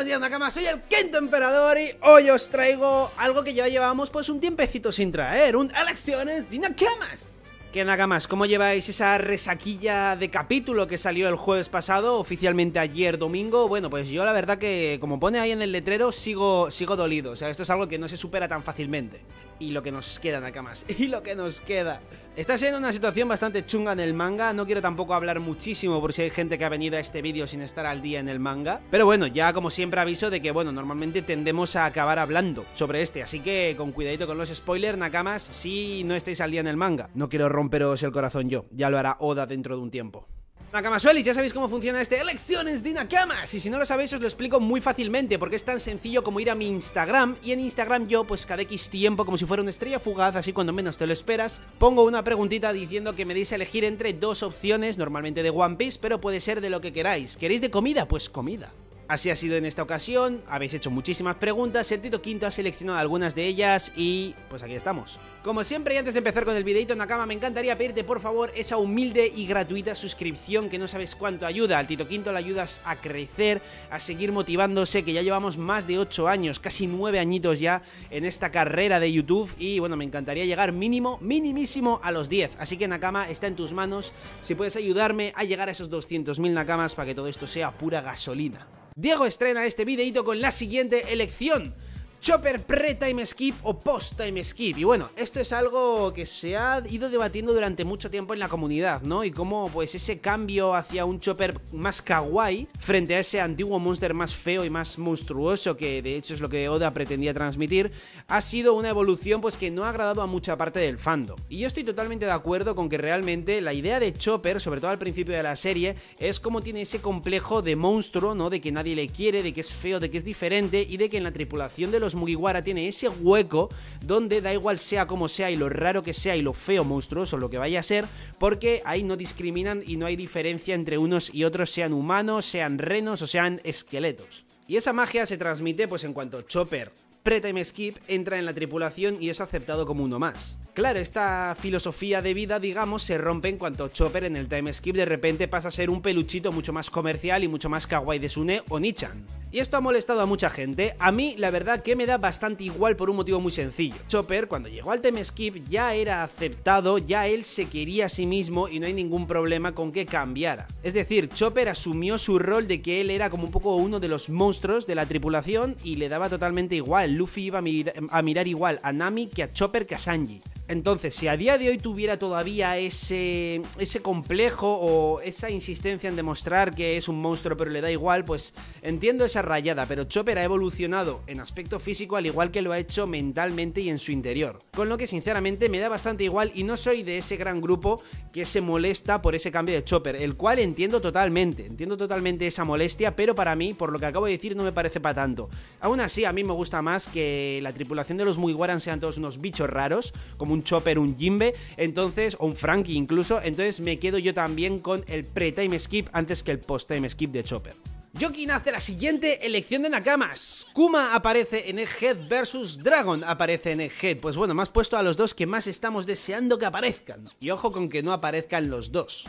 Buenos días soy el quinto emperador y hoy os traigo algo que ya llevábamos pues un tiempecito sin traer, un elecciones de Nakamas. ¿Qué Nakamas? ¿Cómo lleváis esa resaquilla de capítulo que salió el jueves pasado, oficialmente ayer domingo? Bueno, pues yo la verdad que, como pone ahí en el letrero, sigo, sigo dolido. O sea, esto es algo que no se supera tan fácilmente. Y lo que nos queda, Nakamas, y lo que nos queda. Está siendo una situación bastante chunga en el manga, no quiero tampoco hablar muchísimo por si hay gente que ha venido a este vídeo sin estar al día en el manga. Pero bueno, ya como siempre aviso de que, bueno, normalmente tendemos a acabar hablando sobre este, así que con cuidadito con los spoilers, Nakamas, si no estáis al día en el manga. No quiero romperos el corazón yo, ya lo hará Oda dentro de un tiempo. Nakamasuelis, ya sabéis cómo funciona este Elecciones de Nakamas Y si no lo sabéis os lo explico muy fácilmente Porque es tan sencillo como ir a mi Instagram Y en Instagram yo, pues cada X tiempo, como si fuera una estrella fugaz Así cuando menos te lo esperas Pongo una preguntita diciendo que me deis a elegir entre dos opciones Normalmente de One Piece, pero puede ser de lo que queráis ¿Queréis de comida? Pues comida Así ha sido en esta ocasión, habéis hecho muchísimas preguntas, el Tito Quinto ha seleccionado algunas de ellas y pues aquí estamos. Como siempre y antes de empezar con el videito Nakama me encantaría pedirte por favor esa humilde y gratuita suscripción que no sabes cuánto ayuda. Al Tito Quinto le ayudas a crecer, a seguir motivándose, que ya llevamos más de 8 años, casi 9 añitos ya en esta carrera de YouTube y bueno, me encantaría llegar mínimo, minimísimo a los 10. Así que Nakama está en tus manos, si puedes ayudarme a llegar a esos 200.000 Nakamas para que todo esto sea pura gasolina. Diego estrena este videito con la siguiente elección. Chopper pre-time skip o post-time skip. Y bueno, esto es algo que se ha ido debatiendo durante mucho tiempo en la comunidad, ¿no? Y cómo pues ese cambio hacia un Chopper más kawaii frente a ese antiguo monster más feo y más monstruoso que de hecho es lo que Oda pretendía transmitir, ha sido una evolución pues que no ha agradado a mucha parte del fandom. Y yo estoy totalmente de acuerdo con que realmente la idea de Chopper, sobre todo al principio de la serie, es como tiene ese complejo de monstruo, ¿no? De que nadie le quiere, de que es feo, de que es diferente y de que en la tripulación de los Mugiwara tiene ese hueco donde da igual sea como sea y lo raro que sea y lo feo, monstruoso, lo que vaya a ser, porque ahí no discriminan y no hay diferencia entre unos y otros, sean humanos, sean renos o sean esqueletos. Y esa magia se transmite pues en cuanto Chopper pre-time skip entra en la tripulación y es aceptado como uno más. Claro, esta filosofía de vida, digamos, se rompe en cuanto Chopper en el time skip de repente pasa a ser un peluchito mucho más comercial y mucho más kawaii de Sune o Nichan. Y esto ha molestado a mucha gente. A mí, la verdad, que me da bastante igual por un motivo muy sencillo. Chopper, cuando llegó al time skip, ya era aceptado, ya él se quería a sí mismo y no hay ningún problema con que cambiara. Es decir, Chopper asumió su rol de que él era como un poco uno de los monstruos de la tripulación y le daba totalmente igual. Luffy iba a, mir a mirar igual a Nami que a Chopper que a Sanji. Entonces, si a día de hoy tuviera todavía ese, ese complejo o esa insistencia en demostrar que es un monstruo pero le da igual, pues entiendo esa rayada, pero Chopper ha evolucionado en aspecto físico al igual que lo ha hecho mentalmente y en su interior. Con lo que sinceramente me da bastante igual y no soy de ese gran grupo que se molesta por ese cambio de Chopper, el cual entiendo totalmente, entiendo totalmente esa molestia, pero para mí, por lo que acabo de decir, no me parece para tanto. Aún así, a mí me gusta más que la tripulación de los Mugiwaran sean todos unos bichos raros, como un Chopper, un Jimbe, entonces, o un Frankie incluso, entonces me quedo yo también con el pre-time skip antes que el post-time skip de Chopper. Jokin hace la siguiente elección de Nakamas. Kuma aparece en Egghead versus Dragon aparece en Egghead. Pues bueno, más puesto a los dos que más estamos deseando que aparezcan. Y ojo con que no aparezcan los dos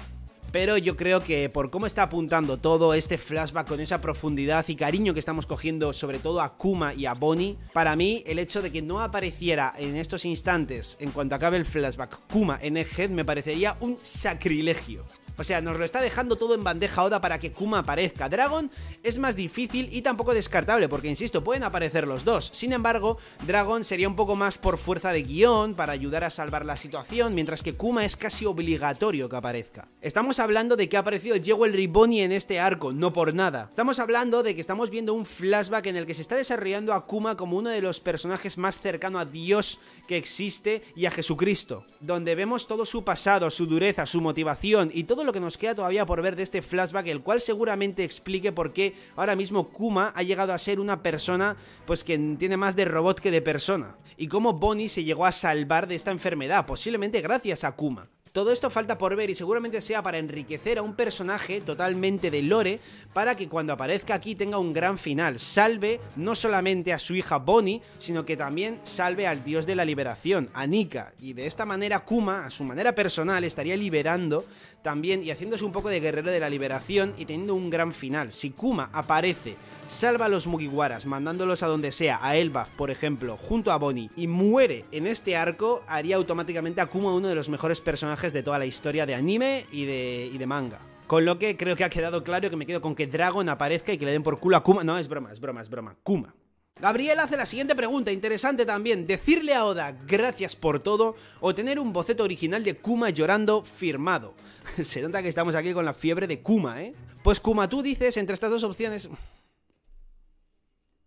pero yo creo que por cómo está apuntando todo este flashback con esa profundidad y cariño que estamos cogiendo sobre todo a Kuma y a Bonnie, para mí el hecho de que no apareciera en estos instantes, en cuanto acabe el flashback, Kuma en Egghead me parecería un sacrilegio. O sea, nos lo está dejando todo en bandeja Oda para que Kuma aparezca. Dragon es más difícil y tampoco descartable, porque insisto, pueden aparecer los dos. Sin embargo, Dragon sería un poco más por fuerza de guion, para ayudar a salvar la situación, mientras que Kuma es casi obligatorio que aparezca. Estamos hablando de que ha aparecido Jewel Riboni en este arco, no por nada. Estamos hablando de que estamos viendo un flashback en el que se está desarrollando a Kuma como uno de los personajes más cercano a Dios que existe y a Jesucristo, donde vemos todo su pasado, su dureza, su motivación y todo lo que nos queda todavía por ver de este flashback, el cual seguramente explique por qué ahora mismo Kuma ha llegado a ser una persona pues que tiene más de robot que de persona, y cómo Bonnie se llegó a salvar de esta enfermedad, posiblemente gracias a Kuma. Todo esto falta por ver y seguramente sea para enriquecer a un personaje totalmente de lore para que cuando aparezca aquí tenga un gran final. Salve no solamente a su hija Bonnie, sino que también salve al dios de la liberación, a Nika. Y de esta manera Kuma, a su manera personal, estaría liberando también y haciéndose un poco de guerrero de la liberación y teniendo un gran final. Si Kuma aparece, salva a los Mugiwaras, mandándolos a donde sea, a Elbaf, por ejemplo, junto a Bonnie, y muere en este arco, haría automáticamente a Kuma uno de los mejores personajes de toda la historia de anime y de, y de manga. Con lo que creo que ha quedado claro que me quedo con que Dragon aparezca y que le den por culo a Kuma. No, es broma, es broma, es broma. Kuma. Gabriel hace la siguiente pregunta, interesante también. Decirle a Oda gracias por todo o tener un boceto original de Kuma llorando firmado. Se nota que estamos aquí con la fiebre de Kuma, ¿eh? Pues Kuma, tú dices entre estas dos opciones...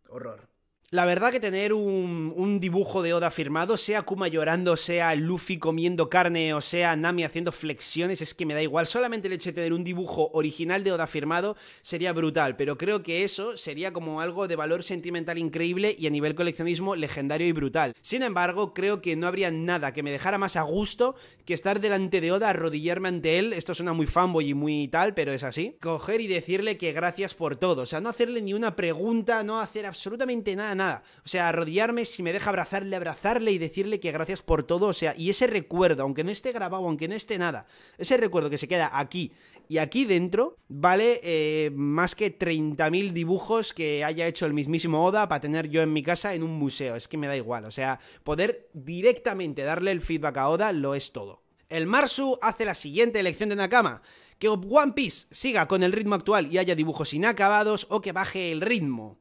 Horror. La verdad que tener un, dibujo de Oda firmado, sea Kuma llorando, sea Luffy comiendo carne o sea Nami haciendo flexiones, es que me da igual. Solamente el hecho de tener un dibujo original de Oda firmado sería brutal, pero creo que eso sería como algo de valor sentimental increíble y a nivel coleccionismo legendario y brutal. Sin embargo, creo que no habría nada que me dejara más a gusto que estar delante de Oda, arrodillarme ante él, esto suena muy fanboy y muy tal, pero es así, coger y decirle que gracias por todo, o sea, no hacerle ni una pregunta, no hacer absolutamente nada, nada o sea, arrodillarme, si me deja abrazarle, abrazarle y decirle que gracias por todo. O sea, y ese recuerdo, aunque no esté grabado, aunque no esté nada, ese recuerdo que se queda aquí y aquí dentro vale eh, más que 30.000 dibujos que haya hecho el mismísimo Oda para tener yo en mi casa en un museo. Es que me da igual. O sea, poder directamente darle el feedback a Oda lo es todo. El Marsu hace la siguiente elección de Nakama. Que One Piece siga con el ritmo actual y haya dibujos inacabados o que baje el ritmo.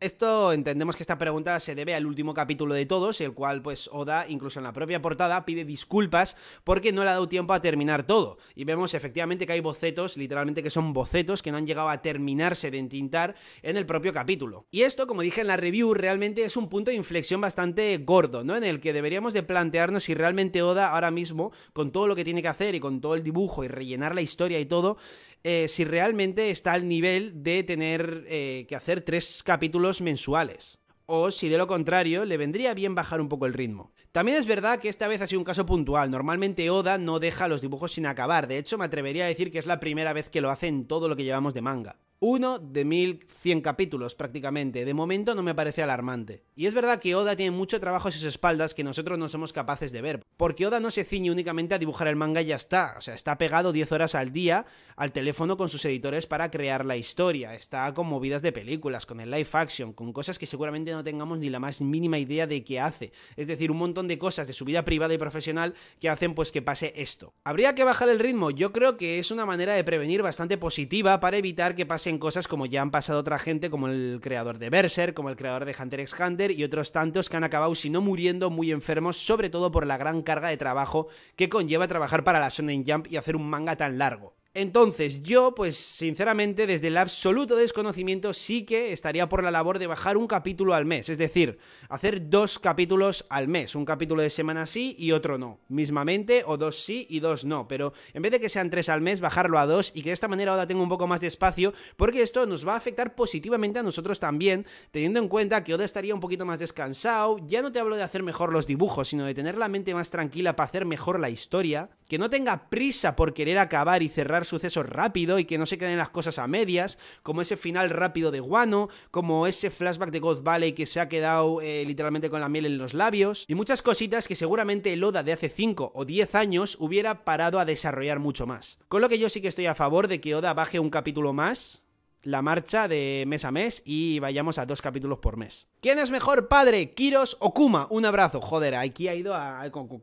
Esto entendemos que esta pregunta se debe al último capítulo de todos, el cual pues Oda, incluso en la propia portada, pide disculpas porque no le ha dado tiempo a terminar todo. Y vemos efectivamente que hay bocetos, literalmente que son bocetos que no han llegado a terminarse de entintar en el propio capítulo. Y esto, como dije en la review, realmente es un punto de inflexión bastante gordo, ¿no? En el que deberíamos de plantearnos si realmente Oda ahora mismo, con todo lo que tiene que hacer y con todo el dibujo y rellenar la historia y todo, eh, si realmente está al nivel de tener eh, que hacer tres capítulos mensuales. O si de lo contrario, le vendría bien bajar un poco el ritmo. También es verdad que esta vez ha sido un caso puntual. Normalmente Oda no deja los dibujos sin acabar. De hecho, me atrevería a decir que es la primera vez que lo hace en todo lo que llevamos de manga uno de 1100 capítulos prácticamente. De momento no me parece alarmante. Y es verdad que Oda tiene mucho trabajo a sus espaldas que nosotros no somos capaces de ver. Porque Oda no se ciñe únicamente a dibujar el manga y ya está. O sea, está pegado 10 horas al día al teléfono con sus editores para crear la historia. Está con movidas de películas, con el live action, con cosas que seguramente no tengamos ni la más mínima idea de qué hace. Es decir, un montón de cosas de su vida privada y profesional que hacen pues que pase esto. ¿Habría que bajar el ritmo? Yo creo que es una manera de prevenir bastante positiva para evitar que pase cosas como ya han pasado otra gente, como el creador de Berserk, como el creador de Hunter x Hunter y otros tantos que han acabado, si no muriendo, muy enfermos, sobre todo por la gran carga de trabajo que conlleva trabajar para la Shonen Jump y hacer un manga tan largo. Entonces, yo, pues sinceramente, desde el absoluto desconocimiento, sí que estaría por la labor de bajar un capítulo al mes. Es decir, hacer dos capítulos al mes. Un capítulo de semana sí y otro no. Mismamente, o dos sí y dos no. Pero en vez de que sean tres al mes, bajarlo a dos y que de esta manera ahora tenga un poco más de espacio, porque esto nos va a afectar positivamente a nosotros también, teniendo en cuenta que Oda estaría un poquito más descansado. Ya no te hablo de hacer mejor los dibujos, sino de tener la mente más tranquila para hacer mejor la historia. Que no tenga prisa por querer acabar y cerrar sucesos rápido y que no se queden las cosas a medias, como ese final rápido de Guano, como ese flashback de God Valley que se ha quedado eh, literalmente con la miel en los labios, y muchas cositas que seguramente el Oda de hace 5 o 10 años hubiera parado a desarrollar mucho más. Con lo que yo sí que estoy a favor de que Oda baje un capítulo más, la marcha de mes a mes y vayamos a dos capítulos por mes. ¿Quién es mejor padre, Kiros o Kuma? Un abrazo, joder, aquí ha ido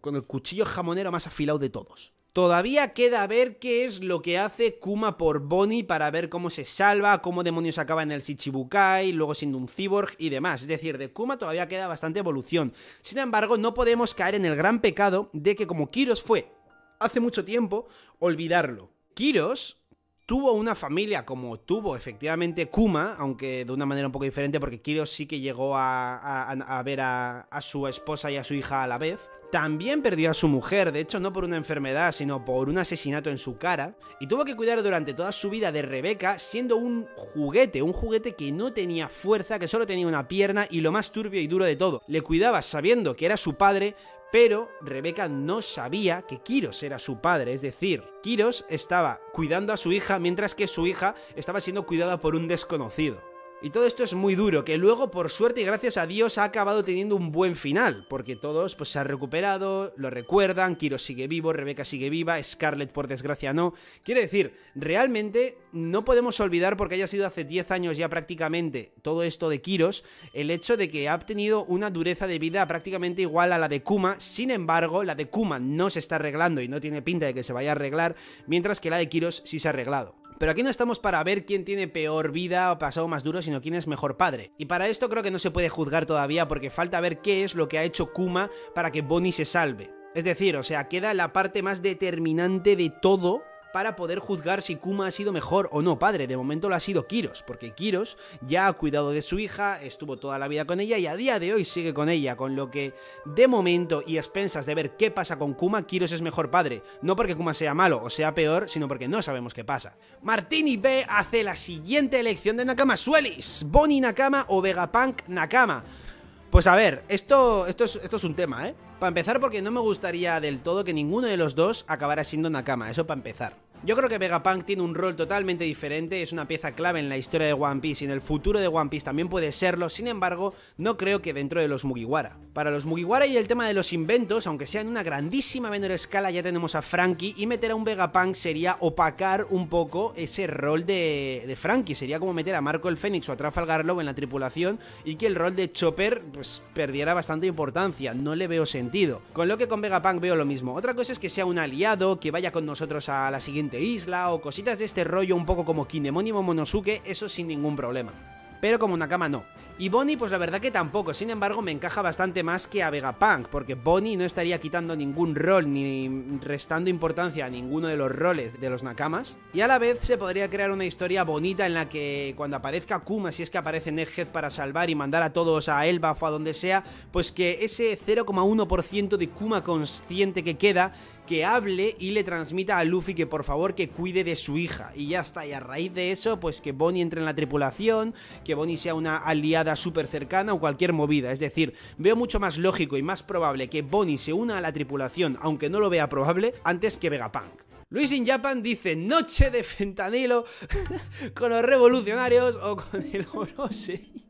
con, el cuchillo jamonero más afilado de todos. Todavía queda ver qué es lo que hace Kuma por Bonnie para ver cómo se salva, cómo demonios acaba en el Shichibukai, luego siendo un cyborg y demás. Es decir, de Kuma todavía queda bastante evolución. Sin embargo, no podemos caer en el gran pecado de que como Kiros fue hace mucho tiempo, olvidarlo. Kiros tuvo una familia como tuvo efectivamente Kuma, aunque de una manera un poco diferente porque Kiro sí que llegó a, ver a, su esposa y a su hija a la vez. También perdió a su mujer, de hecho no por una enfermedad, sino por un asesinato en su cara, y tuvo que cuidar durante toda su vida de Rebeca siendo un juguete, un juguete que no tenía fuerza, que solo tenía una pierna y lo más turbio y duro de todo, le cuidaba sabiendo que era su padre, pero Rebeca no sabía que Kiros era su padre, es decir, Kiros estaba cuidando a su hija mientras que su hija estaba siendo cuidada por un desconocido. Y todo esto es muy duro, que luego por suerte y gracias a Dios ha acabado teniendo un buen final, porque todos pues se han recuperado, lo recuerdan, Kiro sigue vivo, Rebeca sigue viva, Scarlett por desgracia no. Quiere decir, realmente no podemos olvidar porque haya sido hace 10 años ya prácticamente todo esto de Kiros, el hecho de que ha tenido una dureza de vida prácticamente igual a la de Kuma, sin embargo, la de Kuma no se está arreglando y no tiene pinta de que se vaya a arreglar, mientras que la de Kiros sí se ha arreglado. Pero aquí no estamos para ver quién tiene peor vida o pasado más duro, sino quién es mejor padre. Y para esto creo que no se puede juzgar todavía porque falta ver qué es lo que ha hecho Kuma para que Bonnie se salve. Es decir, o sea, queda la parte más determinante de todo para poder juzgar si Kuma ha sido mejor o no padre. De momento lo ha sido Kiros, porque Kiros ya ha cuidado de su hija, estuvo toda la vida con ella y a día de hoy sigue con ella, con lo que de momento y expensas de ver qué pasa con Kuma, Kiros es mejor padre. No porque Kuma sea malo o sea peor, sino porque no sabemos qué pasa. Martini B hace la siguiente elección de Nakama Suelis, Bonnie Nakama o Vegapunk Nakama. Pues a ver, esto, esto, es, esto es un tema, ¿eh? Para empezar porque no me gustaría del todo que ninguno de los dos acabara siendo Nakama, eso para empezar. Yo creo que Vegapunk tiene un rol totalmente diferente, es una pieza clave en la historia de One Piece y en el futuro de One Piece también puede serlo, sin embargo, no creo que dentro de los Mugiwara. Para los Mugiwara y el tema de los inventos, aunque sea en una grandísima menor escala, ya tenemos a Frankie y meter a un Vegapunk sería opacar un poco ese rol de, de Frankie, sería como meter a Marco el Fénix o a Trafalgar Law en la tripulación y que el rol de Chopper pues perdiera bastante importancia, no le veo sentido. Con lo que con Vegapunk veo lo mismo. Otra cosa es que sea un aliado, que vaya con nosotros a la siguiente isla o cositas de este rollo un poco como Kinemon y Momonosuke, eso sin ningún problema. Pero como Nakama no. Y Bonnie, pues la verdad que tampoco, sin embargo me encaja bastante más que a Vegapunk, porque Bonnie no estaría quitando ningún rol ni restando importancia a ninguno de los roles de los Nakamas, y a la vez se podría crear una historia bonita en la que cuando aparezca Kuma, si es que aparece Nethead para salvar y mandar a todos a Elbaf o a donde sea, pues que ese 0,1% de Kuma consciente que queda, que hable y le transmita a Luffy que por favor que cuide de su hija, y ya está, y a raíz de eso, pues que Bonnie entre en la tripulación, que Bonnie sea una aliada súper cercana o cualquier movida. Es decir, veo mucho más lógico y más probable que Bonnie se una a la tripulación, aunque no lo vea probable, antes que Vegapunk. Luis in Japan dice noche de fentanilo con los revolucionarios o con el Gorosei.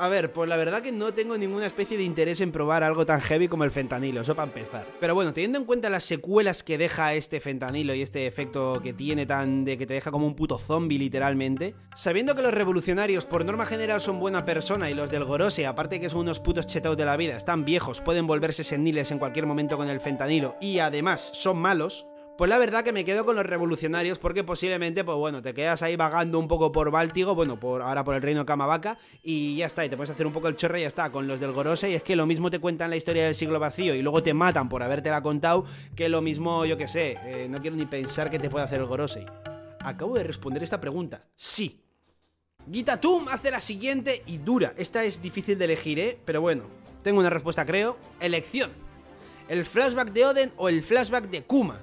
A ver, pues la verdad que no tengo ninguna especie de interés en probar algo tan heavy como el fentanilo, eso para empezar. Pero bueno, teniendo en cuenta las secuelas que deja este fentanilo y este efecto que tiene tan de que te deja como un puto zombie literalmente, sabiendo que los revolucionarios por norma general son buena persona y los del Gorose, aparte que son unos putos chetados de la vida, están viejos, pueden volverse seniles en cualquier momento con el fentanilo y además son malos, pues la verdad que me quedo con los revolucionarios porque posiblemente, pues bueno, te quedas ahí vagando un poco por Báltigo, bueno, por ahora por el reino de Kamabaka y ya está, y te puedes hacer un poco el chorro y ya está, con los del Gorose y es que lo mismo te cuentan la historia del siglo vacío y luego te matan por habértela contado que lo mismo, yo que sé, eh, no quiero ni pensar que te puede hacer el Gorose. Acabo de responder esta pregunta. Sí. Gitatum hace la siguiente y dura. Esta es difícil de elegir, ¿eh? Pero bueno, tengo una respuesta creo. Elección. ¿El flashback de Oden o el flashback de Kuma?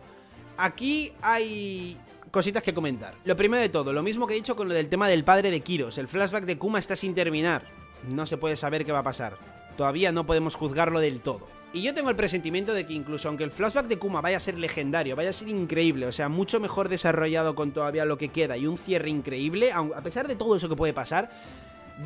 Aquí hay cositas que comentar. Lo primero de todo, lo mismo que he dicho con lo del tema del padre de Kiros. El flashback de Kuma está sin terminar. No se puede saber qué va a pasar. Todavía no podemos juzgarlo del todo. Y yo tengo el presentimiento de que incluso aunque el flashback de Kuma vaya a ser legendario, vaya a ser increíble, o sea, mucho mejor desarrollado con todavía lo que queda y un cierre increíble, a pesar de todo eso que puede pasar,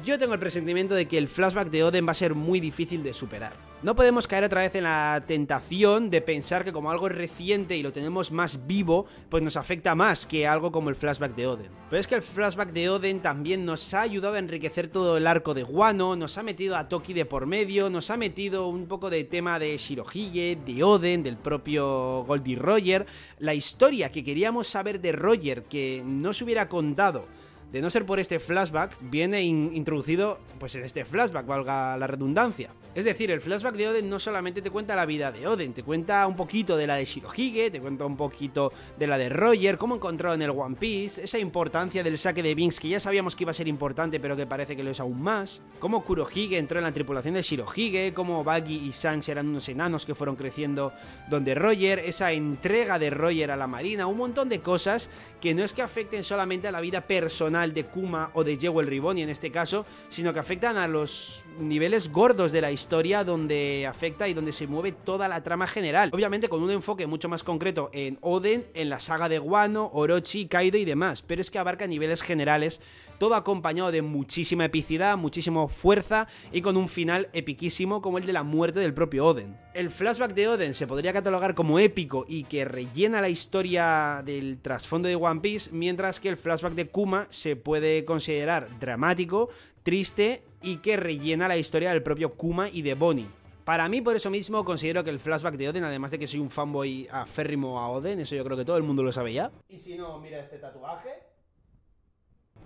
yo tengo el presentimiento de que el flashback de Oden va a ser muy difícil de superar. No podemos caer otra vez en la tentación de pensar que como algo reciente y lo tenemos más vivo, pues nos afecta más que algo como el flashback de Oden. Pero es que el flashback de Oden también nos ha ayudado a enriquecer todo el arco de Guano, nos ha metido a Toki de por medio, nos ha metido un poco de tema de Shirohige, de Oden, del propio Goldie Roger, la historia que queríamos saber de Roger que no se hubiera contado de no ser por este flashback, viene introducido pues en este flashback, valga la redundancia. Es decir, el flashback de Oden no solamente te cuenta la vida de Oden, te cuenta un poquito de la de Shirohige, te cuenta un poquito de la de Roger, cómo encontró en el One Piece, esa importancia del saque de Binks que ya sabíamos que iba a ser importante pero que parece que lo es aún más, cómo Kurohige entró en la tripulación de Shirohige, cómo Baggy y Shanks eran unos enanos que fueron creciendo donde Roger, esa entrega de Roger a la marina, un montón de cosas que no es que afecten solamente a la vida personal de Kuma o de Jewel Ribbon en este caso, sino que afectan a los niveles gordos de la historia donde afecta y donde se mueve toda la trama general. Obviamente con un enfoque mucho más concreto en Oden, en la saga de Wano, Orochi, Kaido y demás, pero es que abarca niveles generales, todo acompañado de muchísima epicidad, muchísima fuerza y con un final epiquísimo como el de la muerte del propio Oden. El flashback de Oden se podría catalogar como épico y que rellena la historia del trasfondo de One Piece, mientras que el flashback de Kuma se puede considerar dramático, triste y que rellena la historia del propio Kuma y de Bonnie. Para mí, por eso mismo, considero que el flashback de Oden, además de que soy un fanboy aférrimo a Oden, eso yo creo que todo el mundo lo sabe ya. Y si no, mira este tatuaje.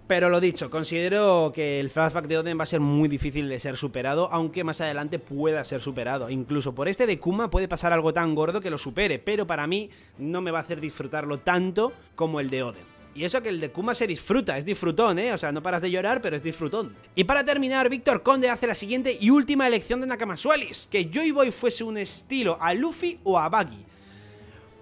Pero lo dicho, considero que el flashback de Oden va a ser muy difícil de ser superado, aunque más adelante pueda ser superado. Incluso por este de Kuma puede pasar algo tan gordo que lo supere, pero para mí no me va a hacer disfrutarlo tanto como el de Oden. Y eso que el de Kuma se disfruta, es disfrutón, ¿eh? O sea, no paras de llorar, pero es disfrutón. Y para terminar, Víctor Conde hace la siguiente y última elección de Nakamasualis, que Joy Boy fuese un estilo a Luffy o a Buggy.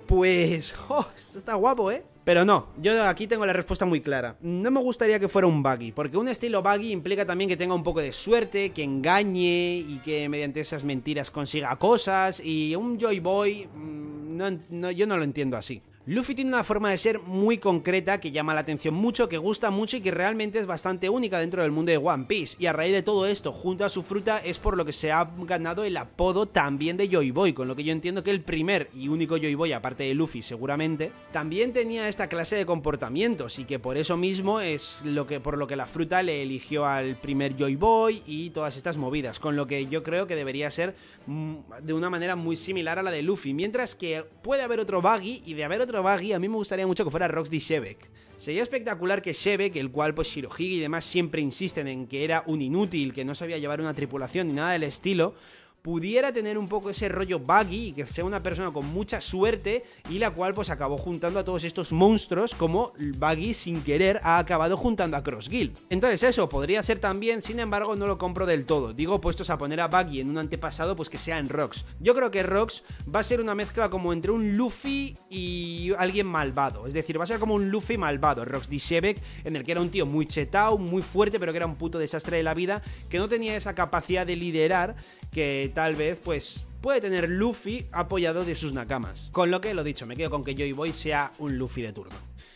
Pues... ¡Oh! Esto está guapo, ¿eh? Pero no, yo aquí tengo la respuesta muy clara. No me gustaría que fuera un buggy, porque un estilo buggy implica también que tenga un poco de suerte, que engañe y que mediante esas mentiras consiga cosas. Y un Joy Boy, mm, yo no lo entiendo así. Luffy tiene una forma de ser muy concreta que llama la atención mucho, que gusta mucho y que realmente es bastante única dentro del mundo de One Piece. Y a raíz de todo esto, junto a su fruta, es por lo que se ha ganado el apodo también de Joy Boy, con lo que yo entiendo que el primer y único Joy Boy, aparte de Luffy seguramente, también tenía esta clase de comportamientos y que por eso mismo es lo que por lo que la fruta le eligió al primer Joy Boy y todas estas movidas, con lo que yo creo que debería ser mm, de una manera muy similar a la de Luffy, mientras que puede haber otro Buggy y de haber otro a mí me gustaría mucho que fuera Roxy Shebek. Sería espectacular que Shebek, el cual pues Shirohige y demás siempre insisten en que era un inútil, que no sabía llevar una tripulación ni nada del estilo, pudiera tener un poco ese rollo buggy que sea una persona con mucha suerte y la cual pues acabó juntando a todos estos monstruos como Buggy sin querer ha acabado juntando a Cross Guild. Entonces eso podría ser también, sin embargo no lo compro del todo. Digo puestos a poner a Buggy en un antepasado pues que sea en Rocks. Yo creo que Rocks va a ser una mezcla como entre un Luffy y alguien malvado. Es decir, va a ser como un Luffy malvado, Rocks Shebek, en el que era un tío muy chetao, muy fuerte, pero que era un puto desastre de la vida, que no tenía esa capacidad de liderar que tal vez pues puede tener Luffy apoyado de sus nakamas. Con lo que lo dicho, me quedo con que Joy Boy sea un Luffy de turno.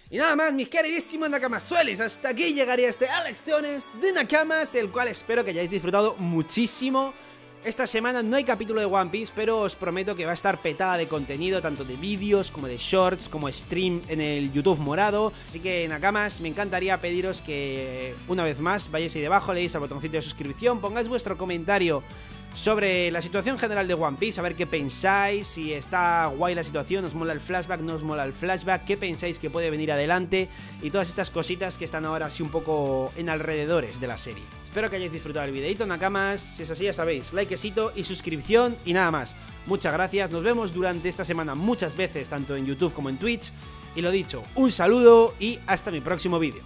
Y nada más, mis queridísimos Nakamazuelis, hasta aquí llegaría este Elecciones de Nakamas, el cual espero que hayáis disfrutado muchísimo. Esta semana no hay capítulo de One Piece, pero os prometo que va a estar petada de contenido, tanto de vídeos como de shorts, como stream en el YouTube morado. Así que, Nakamas, me encantaría pediros que una vez más vayáis ahí debajo, leéis al botoncito de suscripción, pongáis vuestro comentario sobre la situación general de One Piece, a ver qué pensáis, si está guay la situación, os mola el flashback, no os mola el flashback, qué pensáis que puede venir adelante y todas estas cositas que están ahora así un poco en alrededores de la serie. Espero que hayáis disfrutado del videito, Nakamas, si es así ya sabéis, likecito y suscripción y nada más. Muchas gracias, nos vemos durante esta semana muchas veces, tanto en YouTube como en Twitch. Y lo dicho, un saludo y hasta mi próximo vídeo.